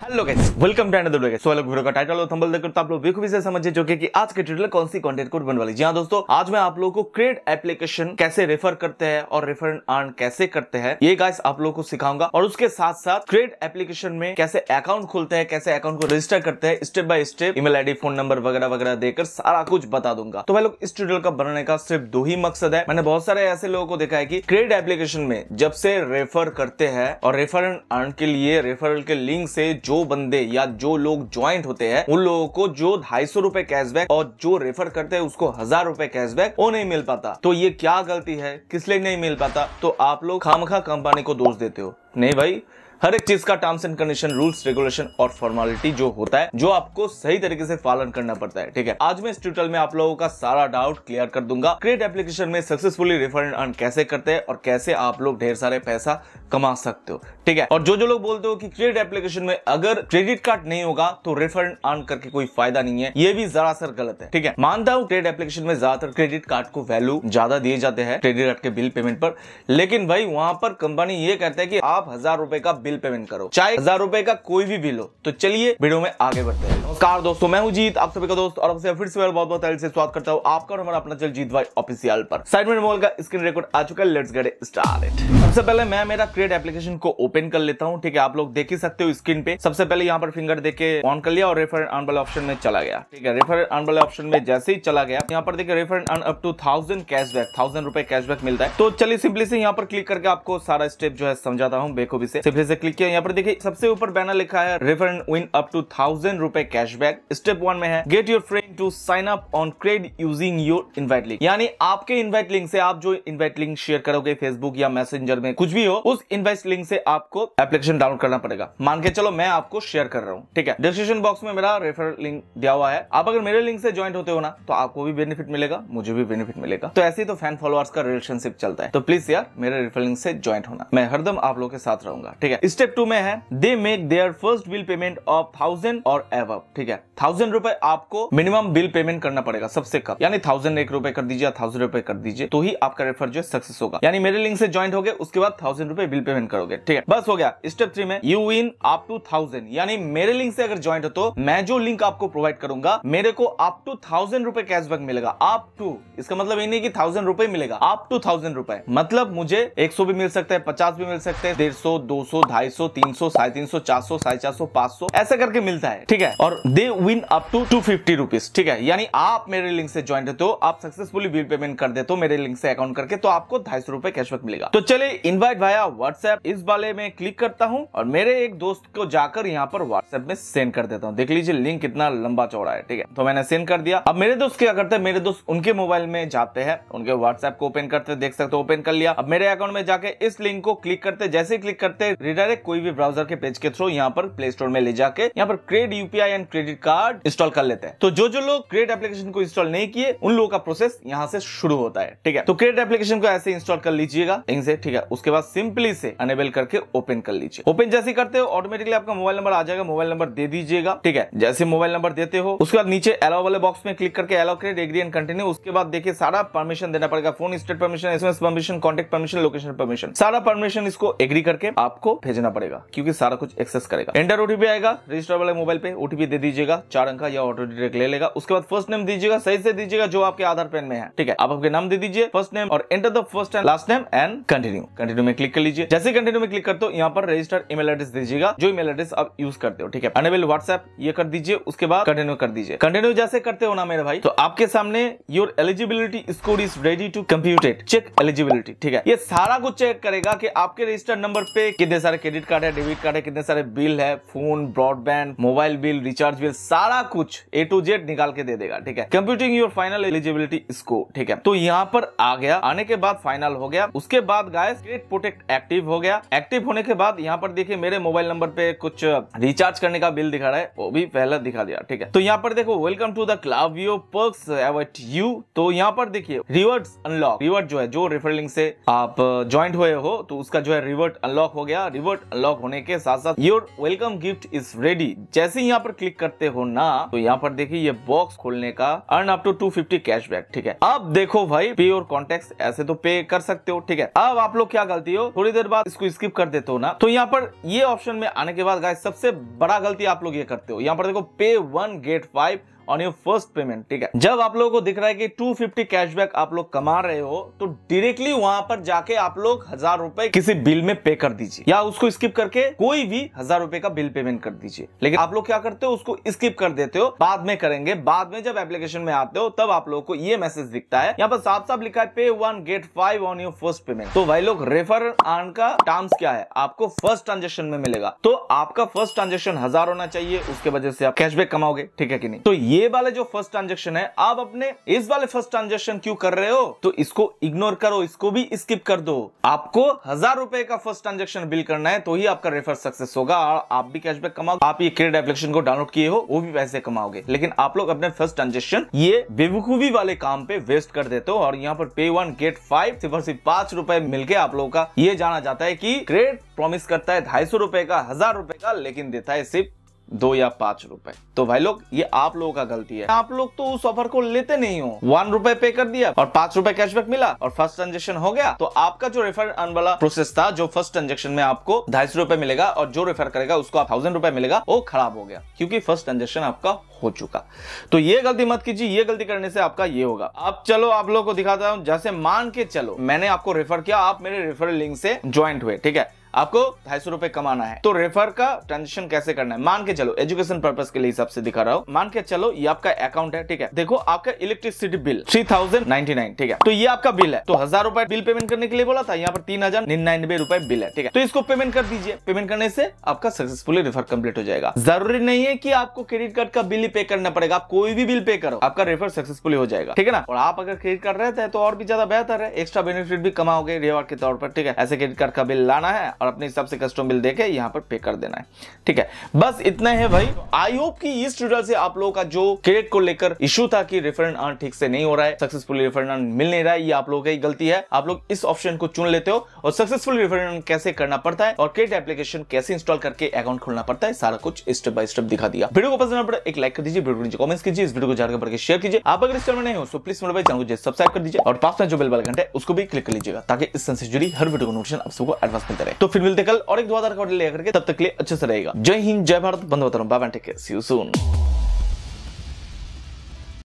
Hello guys welcome to another video so लोग video का title और थंबनेल देखकर तो आप लोग बेखूबी से समझ चुके कि आज के ट्यूटोरियल कौन सी कंटेंट कोड बनने वाली जी हाँ दोस्तों, आज मैं आप लोगों को क्रिएट एप्लीकेशन कैसे रेफर करते हैं और रेफर अर्न कैसे करते हैं, ये गाइस आप लोगों को सिखाऊँगा। और उसके साथ साथ क्रिएट एप्लीकेशन में कैसे अकाउंट खोलते हैं, कैसे अकाउंट को रजिस्टर करते हैं step by step email ID phone number वगैरह वगैरह देकर सारा कुछ बता दूँगा। तो भाई लोग, इस ट्यूटोरियल का बनाने का सिर्फ़ दो ही मकसद है। मैंने बहुत सारे ऐसे लोगों को देखा है कि क्रिएट एप्लीकेशन में जब से रेफर करते हैं और रेफर अर्न के लिए रेफरल के लिंक से जो बंदे या जो लोग ज्वाइंट होते हैं, उन लोगों को जो ढाई सौ रुपए कैशबैक और जो रेफर करते हैं, उसको हज़ार रुपए कैशबैक वो नहीं मिल पाता। तो ये क्या गलती है? किस लिए नहीं मिल पाता? तो आप लोग खामखा कंपनी को दोष देते हो। नहीं भाई हर एक चीज़ का terms and condition rules regulation और फॉर्मेलिटी जो होता है, जो आपको सही तरीके से पालन करना पड़ता है, ठीक है? आज मैं इस ट्यूटोरियल में आप लोगों का सारा डाउट क्लियर कर दूँगा। क्रिएट एप्लीकेशन में सक्सेसफुली रिफंड अर्न कैसे करते हैं और कैसे आप लोग ढेर सारे पैसा कमा सकते हो, ठीक है? और जो जो लोग बोलते हो कि क्रिएट एप्लीकेशन में अगर क्रेडिट कार्ड नहीं होगा तो रिफंड अर्न करके कोई फ़ायदा नहीं है। ये भी जरा सर गलत है, ठीक है? मानता हूँ क्रेडिट एप्लीकेशन में ज़्यादातर क्रेडिट कार्ड को वैल्यू ज़्यादा दिए जाते हैं क्रेडिट कार्ड के बिल पेमेंट पर, लेकिन भाई वहाँ पर कंपनी ये कहते हैं कि आप हज़ार रुपए का बिल पेमेंट करो। चाहे हज़ार रुपए का कोई भी बिल हो तो चलिए वीडियो में आगे बढ़ते हैं। नमस्कार दोस्तों, मैं हूँ जीत, आप सभी का दोस्त, और आपसे फिर से बहुत बहुत से स्वागत करता हूँ आपका हमारा अपना चल जीत भाई ऑफिशियल पर। साइड में मोबाइल का स्क्रीन रिकॉर्ड आ चुका है लेट्स गेट स्टार्ट सबसे पहले मैं मेरा क्रिएट एप्लीकेशन को ओपन कर लेता हूँ, ठीक है? आप लोग देख ही सकते हो स्क्रीन पे। सबसे पहले यहाँ पर फिंगर देके ऑन कर लिया और रेफर अर्न वाले ऑप्शन में चला गया। ठीक है रेफर अर्न वाले ऑप्शन में जैसे ही चला गया, यहाँ पर देखिए refer earn up to thousand cashback thousand रुपए कैशबैक मिलता है। तो चलिए सिंपली से यहाँ पर क्लिक करके आपको सारा स्टेप जो है समझाता हूँ, बेखूबी से। सिंपली से क्लिक किया। यहाँ पर देखिए, सबसे ऊपर बैनर लिखा है refer win up to thousand रुपए कैशबैक स्टेप वन में है get your friend to sign up on CRED using your invite link यानी आपके इन्वाइट लिंक से आप जो इन्वाइट लिंक शेयर करोगे फेसबुक या मैसेंजर में, कुछ भी हो, उस इन्वाइट लिंक से आपको एप्लीकेशन डाउनलोड करना पड़ेगा। मान के चलो, मैं आपको शेयर कर रहा हूँ, ठीक है? डिस्क्रिप्शन बॉक्स में मेरा रेफर लिंक दिया हुआ है। आप अगर मेरे लिंक से ज्वाइंट होते हो ना तो आपको भी बेनिफिट मिलेगा, मुझे भी बेनिफिट मिलेगा। तो ऐसे ही तो फ़ैन फॉलोअर्स का रिलेशनशिप चलता है। तो प्लीज़ यार, मेरे रेफर लिंक से ज्वाइंट होना। मैं हरदम आप लोग के साथ रहूँगा, ठीक है? स्टेप टू में है they make their first bill payment of thousand और एव ठीक है? थाउज़ेंड रुपए आपको मिनिमम बिल पेमेंट करना पड़ेगा, सबसे कम। यानी थाउज़ेंड एक रुपए कर दीजिए थाउज़ेंड रुपए कर दीजिए तो ही आपका रेफर जो है सक्सेस होगा। यानी मेरे लिंक से ज्वाइंट हो गए, उसके बाद थाउज़ेंड रुपए बिल पेमेंट करोगे, ठीक है? बस हो गया स्टेप थ्री में you win up to thousand यानी मेरे लिंक से अगर ज्वाइंट हो तो मैं जो लिंक आपको प्रोवाइड करूँगा, मेरे को अप टू थाउज़ेंड रुपए कैशबैक मिलेगा। अप टू इसका मतलब ये नहीं कि थाउज़ेंड रुपए मिलेगा अप टू थाउज़ेंड रुपए। मतलब मुझे एक सौ भी मिल सकता है, पचास भी मिल सकते हैं, डेढ़ सौ, दो सौ ढाई सौ, तीन सौ, साढ़े तीन सौ, चार सौ, साढ़े चार सौ, पाँच सौ, ऐसा करके मिलता है, ठीक है? और they win up to two fifty rupees ठीक है? यानी आप मेरे लिंक से ज्वाइंट होते हो, आप सक्सेसफुली बिल पेमेंट कर देते हो मेरे लिंक से अकाउंट करके तो आपको ढाई सौ रुपए कैशबैक मिलेगा। तो चले इन्वाइट भाया व्हाट्सएप इस वाले में क्लिक करता हूँ और मेरे एक दोस्त को जाकर यहाँ पर व्हाट्सएप में सेंड कर देता हूँ। देख लीजिए लिंक कितना लंबा चौड़ा है, ठीक है? तो मैंने सेंड कर दिया। अब मेरे दोस्त क्या करते हैं? मेरे दोस्त उनके मोबाइल में जाते हैं, उनके व्हाट्सएप को ओपन करते, देख सकते हो ओपन कर लिया। अब मेरे अकाउंट में जाके इस लिंक को क्लिक करते, जैसे क्लिक करते रिडायरेक्ट कोई भी ब्राउज़र के पेज के थ्रू यहाँ पर प्ले स्टोर में ले जाके यहाँ पर CRED UPI and credit card install कर लेते हैं। तो जो जो लोग क्रेड एप्लीकेशन को इंस्टॉल नहीं किए, उन लोगों का प्रोसेस यहाँ से शुरू होता है, ठीक है? तो क्रेड एप्लीकेशन को ऐसे इंस्टॉल कर लीजिएगा से, ठीक है? उसके बाद सिंपली से अनेबल करके ओपन कर लीजिए। ओपन जैसे करते हो ऑटोमेटिकली आपका मोबाइल नंबर आ जाएगा मोबाइल नंबर दे दीजिएगा, ठीक है? जैसे मोबाइल नंबर देते हो, उसके बाद नीचे अलाउ वाले बॉक्स में क्लिक करके allow cred agree and continue उसके बाद देखिए सारा परमिशन देना पड़ेगा phone state permission SMS permission contact permission location permission सारा परमिशन इसको एग्री करके आपको भेजना पड़ेगा, क्योंकि सारा कुछ एक्सेस करेगा। एंटर ओटीपी आएगा रजिस्टर वाले मोबाइल पे ओटीपी दे दीजिएगा, चार अंक या ऑटो डिटेक्ट ले लेगा। उसके बाद फ़र्स्ट नेम दीजिएगा, सही से दीजिएगा जो आपके आधार पेन में है। ठीक है, आप आपके नाम दे दीजिए फ़र्स्ट नेम और enter the first and last name and continue continue में क्लिक कर लीजिए। जैसे कंटिन्यू में क्लिक करते हो, यहाँ पर रजिस्टर ईमेल एड्रेस दीजिएगा, जो ईमेल एड्रेस आप यूज़ करते हो। ठीक है अनेबल व्हाट्सएप ये कर दीजिए, उसके बाद कंटिन्यू कर दीजिए। कंटिन्यू जैसे करते हो ना मेरे भाई तो आपके सामने your eligibility score is ready to computed check eligibility ठीक है। ये सारा कुछ चेक करेगा कि आपके रजिस्टर्ड नंबर पे कितने सारे क्रेडिट कार्ड है, डेबिट कार्ड है, कितने सारे बिल है, phone, broadband, mobile bill, recharge bill, सारा कुछ ए टू जेड निकाल के दे देगा, ठीक है? Computing your final eligibility score ठीक है? तो यहाँ पर आ गया, आने के बाद फाइनल हो गया, उसके बाद गाइस क्रेडिट प्रोटेक्ट एक्टिव हो गया। एक्टिव होने के बाद यहाँ पर देखिए, मेरे मोबाइल नंबर पे कुछ रिचार्ज करने का बिल दिखा रहा है, वो भी पहले दिखा दिया, ठीक है? तो यहाँ पर देखो welcome to the Klavio perks await you तो यहाँ पर देखिए रिवर्ट अनलॉक रिवर्ट जो है, जो रेफर से आप ज्वाइंट हुए हो तो उसका जो है रिवर्ट अनलॉक हो गया। रिवर्ट रिवॉर्ड अनलॉक होने के साथ साथ your welcome gift is ready जैसे यहाँ पर क्लिक करते हो ना तो यहाँ पर देखिए ये बॉक्स खोलने का earn up to two fifty cashback ठीक है? अब देखो भाई पे और कॉन्टेक्ट ऐसे तो पे कर सकते हो, ठीक है? अब आप लोग क्या गलती हो? थोड़ी देर बाद इसको स्किप कर देते हो ना तो यहाँ पर ये ऑप्शन में आने के बाद गाइस सबसे बड़ा गलती आप लोग ये करते हो। यहाँ पर देखो pay one get five on your first payment ठीक है? जब आप लोगों को दिख रहा है कि 250 कैशबैक आप लोग कमा रहे हो तो डायरेक्टली वहाँ पर जाके आप लोग हज़ार रुपए किसी बिल में पे कर दीजिए। या उसको स्किप करके कोई भी हज़ार रुपए का बिल पेमेंट कर दीजिए। लेकिन आप लोग क्या करते हो, उसको स्किप कर देते हो, बाद में करेंगे। बाद में जब एप्लीकेशन में आते हो, तब आप लोगों को ये मैसेज दिखता है। यहाँ पर साफ़ साफ़ लिखा है pay one get five on your first payment तो भाई लोग रेफर आन का टर्म्स क्या है? आपको फ़र्स्ट ट्रांजेक्शन में मिलेगा। तो आपका फ़र्स्ट ट्रांजेक्शन हज़ार होना चाहिए, उसके वजह से आप कैशबैक कमाओगे, ठीक है कि नहीं? तो ये ये वाले जो फ़र्स्ट ट्रांजेक्शन है, आप अपने इस वाले फ़र्स्ट ट्रांजेक्शन क्यों कर रहे हो? तो इसको इग्नोर करो, इसको भी स्किप कर दो। आपको हज़ार रुपए का फ़र्स्ट ट्रांजेक्शन बिल करना है तो ही आपका रेफर सक्सेस होगा। और आप भी कैशबैक कमाओ आप ये क्रेडिट एप्लीकेशन को डाउनलोड किए हो, वो भी पैसे कमाओगे। लेकिन आप लोग अपने फ़र्स्ट ट्रांजेक्शन ये बेवकूफ़ी वाले काम पे वेस्ट कर देते हो। और यहाँ पर पे वन गेट फाइव सिर्फ़ सिर्फ़ पाँच रुपए मिलके आप लोगों का ये जाना जाता है की क्रेडिट प्रॉमिस करता है ढाई सौ रुपए का, हज़ार रुपए का, लेकिन देता है सिर्फ़ दो या पाँच रुपए। तो भाई लोग, ये आप लोगों का गलती है। आप लोग तो उस ऑफ़र को लेते नहीं हो। वन रुपए पे कर दिया और पाँच रुपए कैशबैक मिला और फ़र्स्ट ट्रांजेक्शन हो गया। तो आपका जो रेफर वाला प्रोसेस था, जो फ़र्स्ट ट्रांजेक्शन में आपको ढाई सौ रुपए मिलेगा और जो रेफर करेगा, उसको थाउज़ेंड रुपए मिलेगा, वो खराब हो गया। क्योंकि फ़र्स्ट ट्रांजेक्शन आपका हो चुका। तो ये गलती मत कीजिए, ये गलती करने से आपका ये होगा। अब चलो आप लोगों को दिखाता हूँ, जैसे मान के चलो, मैंने आपको रेफर किया, आप मेरे रेफर लिंक से ज्वाइंट हुए, ठीक है? आपको ढाई सौ रुपए कमाना है। तो रेफर का ट्रांजेक्शन कैसे करना है? मान के चलो एजुकेशन पर्पज के लिए हिसाब से दिखा रहा हूँ। मान के चलो, ये आपका अकाउंट है, ठीक है? देखो, आपका electricity bill three thousand ninety nine ठीक है? तो ये आपका बिल है। तो हज़ार रुपए बिल पेमेंट करने के लिए बोला था, यहाँ पर तीन हज़ार निन्यानवे रुपए बिल है, ठीक है? तो इसको पेमेंट कर दीजिए। पेमेंट करने से आपका सक्सेसफुली रेफर कंप्लीट हो जाएगा। ज़रूरी नहीं है कि आपको क्रेडिट कार्ड का बिल ही पे करना पड़ेगा। आप कोई भी बिल पे करो, आपका रेफर सक्सेसफुली हो जाएगा, ठीक है ना? और आप अगर क्रेडिट कार्ड रहता है तो और भी ज़्यादा बेहतर है। एक्स्ट्रा बेनिफिट भी कमाओगे रिवार्ड के तौर पर, ठीक है? ऐसे क्रेडिट कार्ड का बिल लाना है और अपने हिसाब से कस्टम बिल देके यहाँ पर पे कर देना है। ठीक है? बस इतना है भाई। आई होप कि इस ट्यूटोरियल से आप लोगों का जो क्रेडिट को लेकर इशू था कि रिफंड अर्न ठीक से नहीं हो रहा है सक्सेसफुली रिफंड अर्न मिल नहीं रहा है, ये आप लोगों की गलती है। आप लोग इस ऑप्शन को चुन लेते हो और सक्सेसफुल रिफंड कैसे करना पड़ता है और क्रेडिट एप्लीकेशन कैसे इंस्टॉल करके अकाउंट खोलना पड़ता है, सारा कुछ स्टेप बाय स्टेप दिखा दिया। वीडियो को पसंद पड़े एक लाइक कर दीजिए, वीडियो नीचे कमेंट्स कीजिए, इस वीडियो को जाकर पढ़ के शेयर कीजिए। आप अगर इस चैनल में नहीं हो तो प्लीज़ मेरे भाई चैनल को सब्सक्राइब कर दीजिए और पास में जो बेल बटन है, उसको भी क्लिक कर लीजिएगा, ताकि इस से जुड़ी हर वीडियो को नोटिफिकेशन आप सबको एडवांस मिलता रहे। तो फिर मिलते कल और एक दो कार्ड लेकर के तब तक के लिए अच्छे से रहेगा जय हिंद, जय भारत बंद होता हूँ bye take see you soon